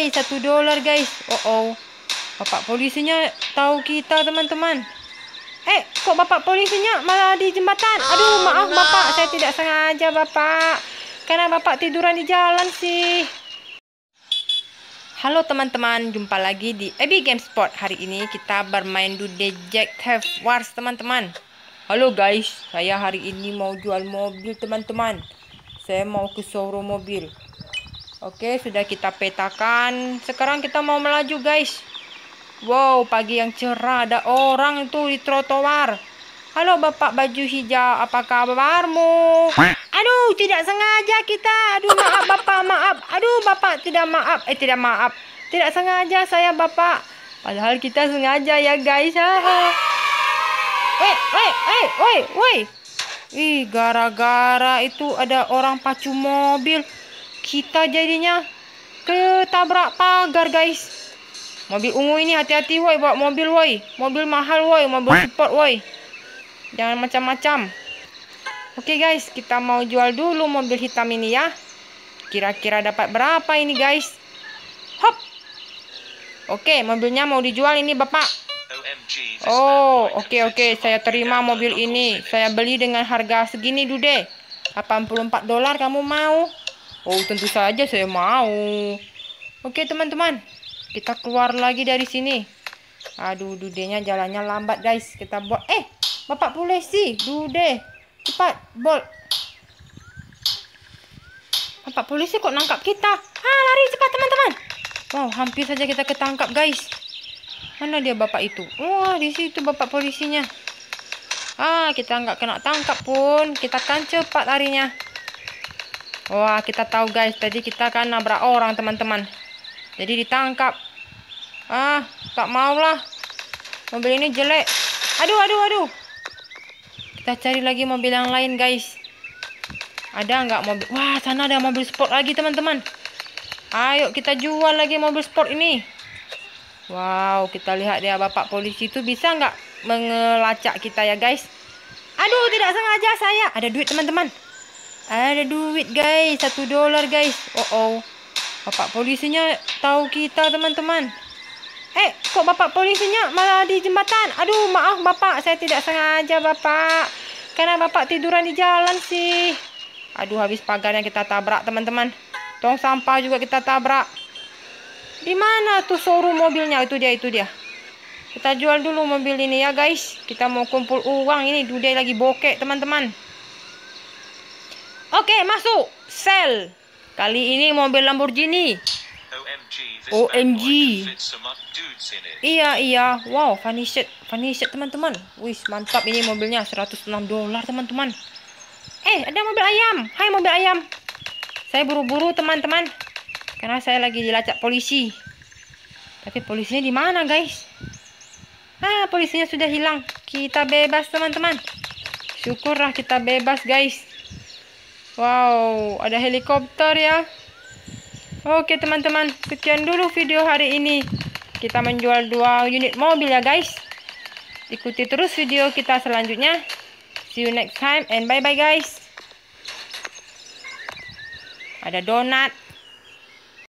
guys, satu dolar guys. Oh oh. Bapak polisinya tahu kita teman-teman. Eh, kok bapak polisinya malah di jembatan? Aduh, maaf bapak, saya tidak sengaja bapak. Karena bapak tiduran di jalan sih. Halo teman-teman, jumpa lagi di Ebi Game Sport. Hari ini kita bermain Dude Jack Theft Wars teman-teman. Halo guys, saya hari ini mau jual mobil teman-teman. Saya mau ke showroom mobil. Oke, sudah kita petakan. Sekarang kita mau melaju guys. Wow, pagi yang cerah. Ada orang itu di trotoar. Halo Bapak baju hijau, apa kabarmu? Aduh, tidak sengaja kita. Aduh, maaf Bapak, maaf. Aduh, Bapak tidak maaf. Eh, tidak maaf. Tidak sengaja saya Bapak. Padahal kita sengaja ya guys. Woi, woi, woi, woi, woi. Ih, gara-gara itu ada orang pacu mobil. Kita jadinya ketabrak pagar guys. Mobil ungu ini hati-hati woi bawa mobil woi. Mobil mahal woi, mobil sport woi. Jangan macam-macam. Oke guys, kita mau jual dulu mobil hitam ini ya. Kira-kira dapat berapa ini guys? Hop. Oke, mobilnya mau dijual ini Bapak. Oh, oke okay, oke, okay. saya terima mobil ini. Saya beli dengan harga segini Dude. 84 dolar kamu mau? Oh, tentu saja saya mau. Oke, teman-teman. Kita keluar lagi dari sini. Aduh, dudenya jalannya lambat, guys. Kita buat eh, Bapak polisi, dude. Cepat, bol. Bapak polisi kok nangkap kita? Ah, lari cepat, teman-teman. Wow, hampir saja kita ketangkap, guys. Mana dia bapak itu? Wah, di situ bapak polisinya. Ah, kita nggak kena tangkap pun. Kita kan cepat larinya. Wah, kita tahu guys, tadi kita kan nabrak orang, teman-teman. Jadi ditangkap. Ah, tak maulah. Mobil ini jelek. Aduh, aduh, aduh. Kita cari lagi mobil yang lain, guys. Ada nggak mobil? Wah, sana ada mobil sport lagi, teman-teman. Ayo kita jual lagi mobil sport ini. Wow, kita lihat ya bapak polisi itu bisa nggak mengelacak kita ya, guys. Aduh, tidak sengaja saya. Ada duit, teman-teman. Ada duit, guys. Satu dolar, guys. Oh, oh. Bapak polisinya tahu kita teman-teman. Eh, kok bapak polisinya malah di jembatan? Aduh, maaf bapak, saya tidak sengaja bapak. Karena bapak tiduran di jalan sih. Aduh, habis pagarnya kita tabrak teman-teman. Tong sampah juga kita tabrak. Di mana tuh showroom mobilnya? Itu dia, itu dia. Kita jual dulu mobil ini ya guys. Kita mau kumpul uang ini. Dude lagi bokek teman-teman. Oke, masuk. Sell. Kali ini mobil Lamborghini. OMG. Iya, iya. Wow, funny shit. Funny shit, teman-teman. Wih, mantap ini mobilnya. 106 dolar, teman-teman. Eh, ada mobil ayam. Hai, mobil ayam. Saya buru-buru, teman-teman. Karena saya lagi dilacak polisi. Tapi polisinya di mana, guys? Ah, polisinya sudah hilang. Kita bebas, teman-teman. Syukurlah kita bebas, guys. Wow, ada helikopter ya. Oke teman-teman, sekian dulu video hari ini. Kita menjual dua unit mobil ya guys. Ikuti terus video kita selanjutnya. See you next time and bye-bye guys. Ada donat.